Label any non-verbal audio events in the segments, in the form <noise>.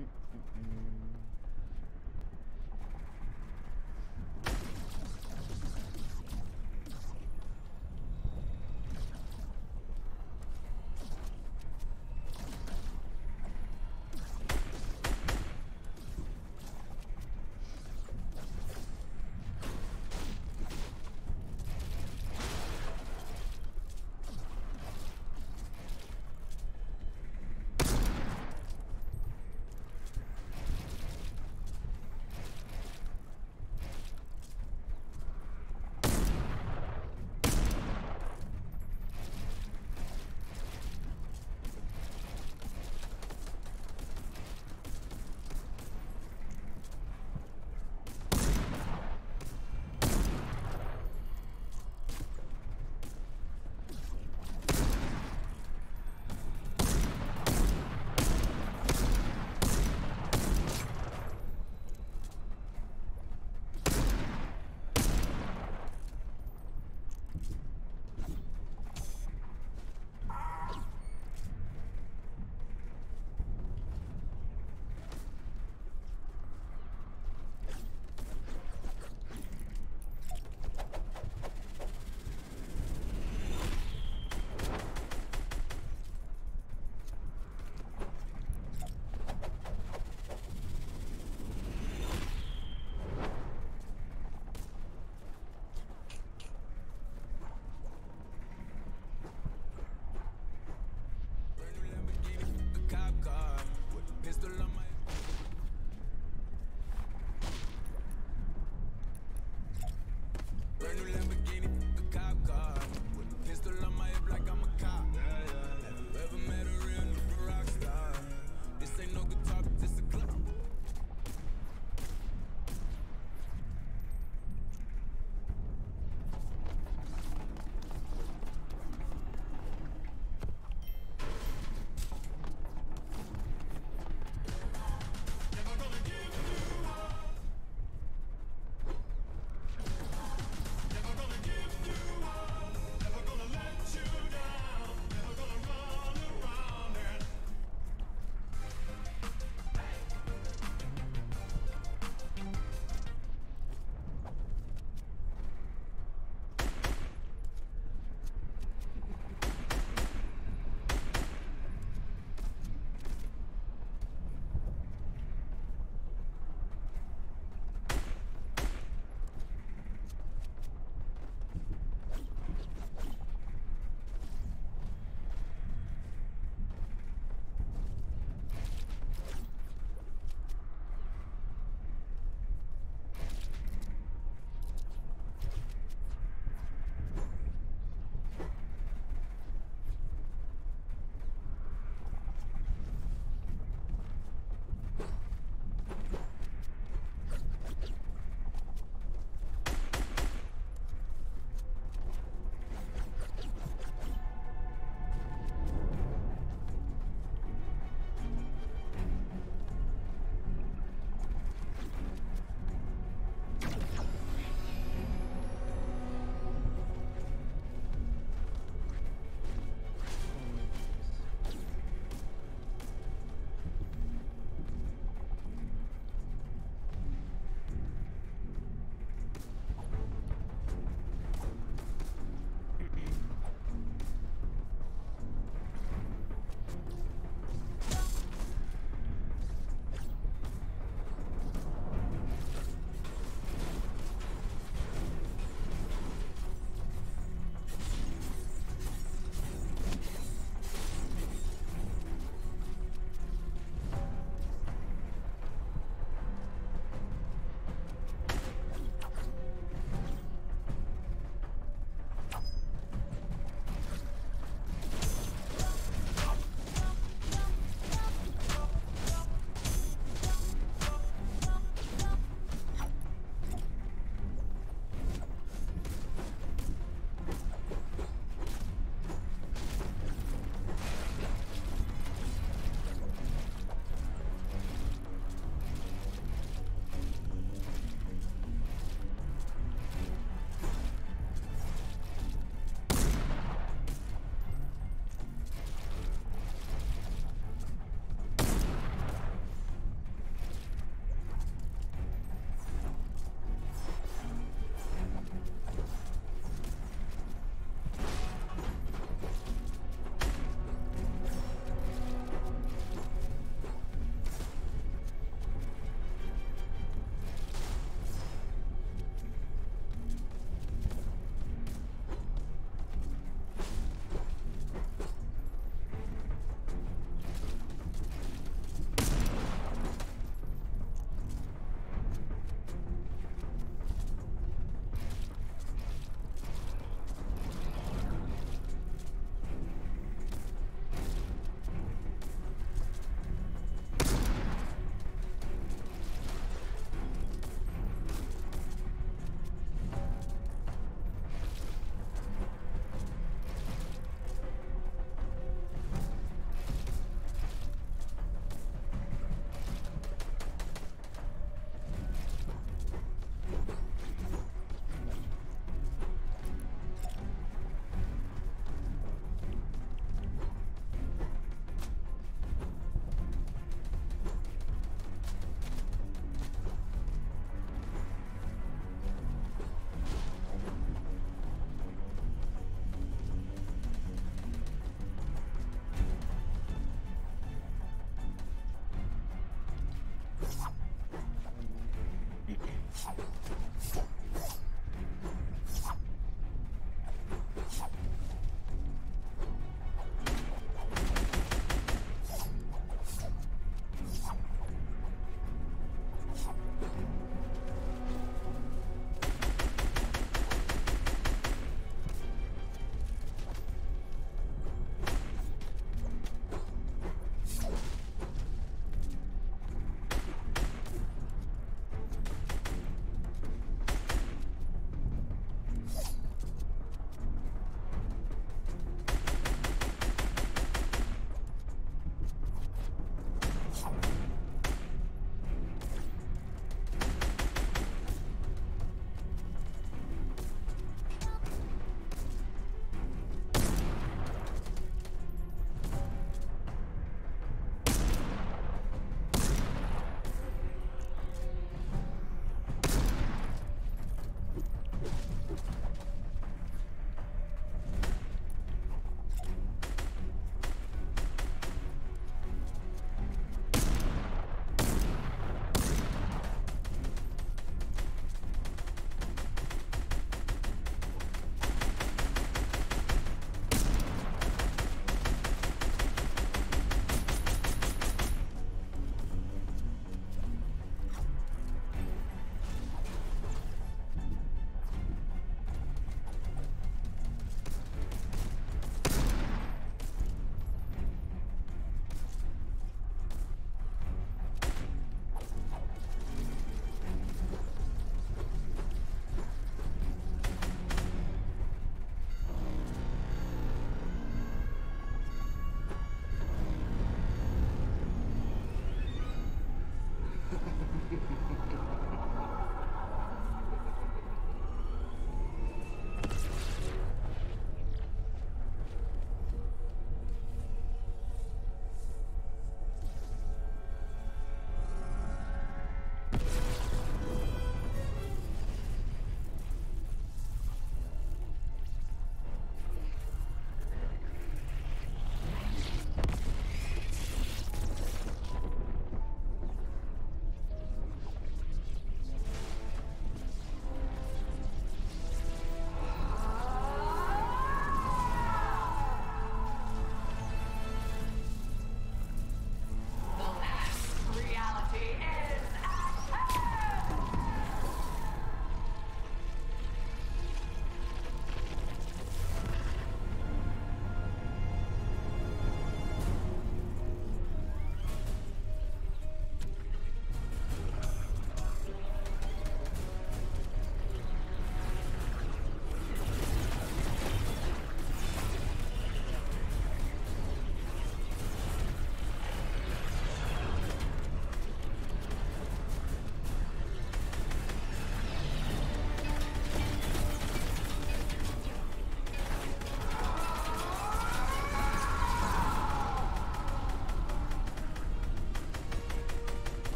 Mm -mm -mm. mm. the lumber. Thank you.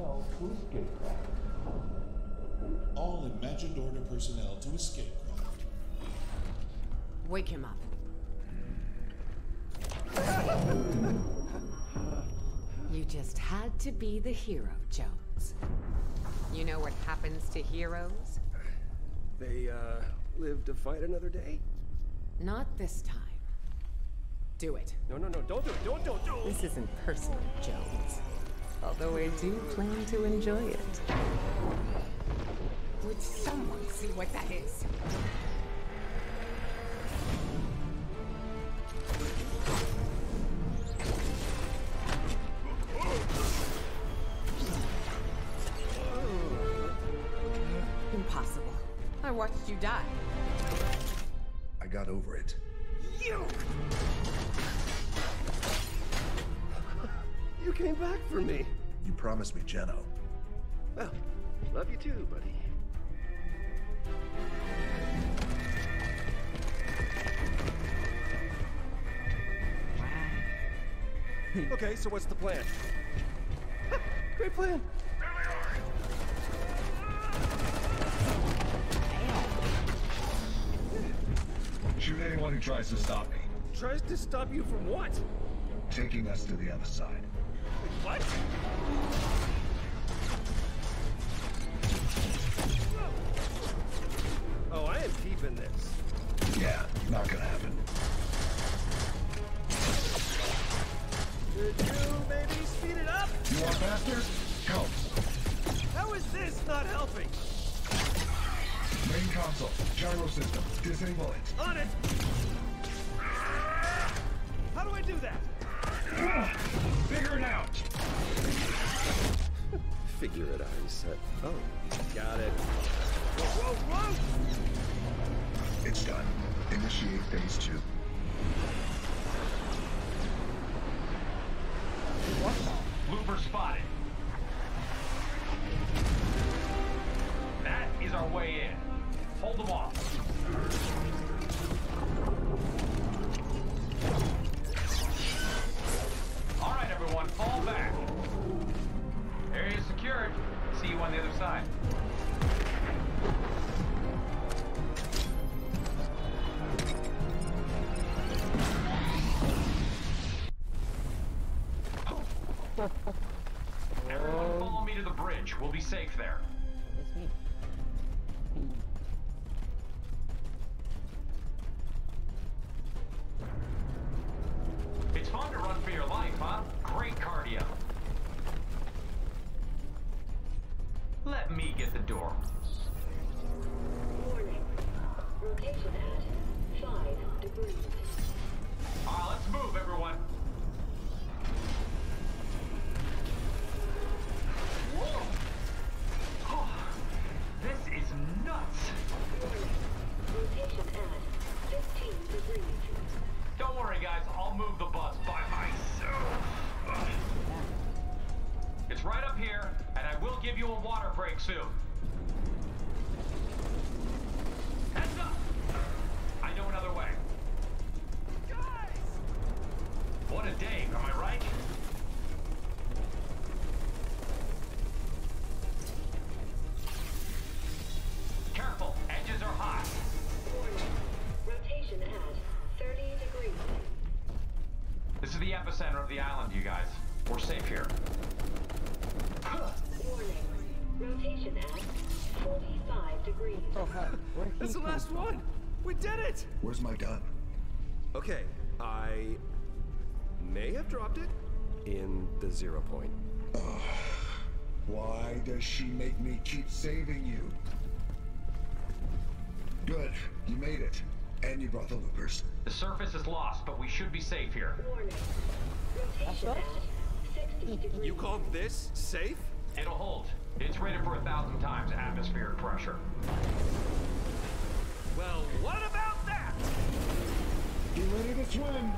Personnel to escape craft. All imagined order personnel to escape craft. Wake him up. you just had to be the hero, Jones. You know what happens to heroes? They, uh, live to fight another day? Not this time. Do it. No, no, no, don't do it, don't, don't, don't! This isn't personal, Jones. Although I do plan to enjoy it. Would someone see what that is? Came back for me. You promised me, Jeno. Well, love you too, buddy. <laughs> Okay, so what's the plan? <laughs> Great plan. Shoot anyone who tries to stop me. Tries to stop you from what? Taking us to the other side. What? Oh, I am keeping this. Yeah, not gonna happen. Could you maybe speed it up? You want faster? Go. How is this not helping? Main console. Gyro system. Disable it. On it! It out. Oh, got it. Whoa, whoa, whoa! It's done. Initiate phase two. Bridge. We'll be safe there. It's me. It's fun to run for your life, huh? Great cardio. Let me get the door. Warning. Rotation at 5 degrees. All right, let's move, everyone. Soon. Heads up! I know another way. Guys! What a day, am I right? Careful, edges are hot. Warning. Rotation at 30 degrees. This is the epicenter of the island, you guys. We're safe here. Degrees. Oh, hi. Where he That's the last one! We did it! Where's my gun? Okay, I may have dropped it in the zero point. Why does she make me keep saving you? Good. You made it. And you brought the loopers. The surface is lost, but we should be safe here. Warning. That's at 60 degrees. You call this safe? It'll hold. It's rated for a thousand times atmospheric pressure. Well, what about that? Get ready to swim.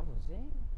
That was it.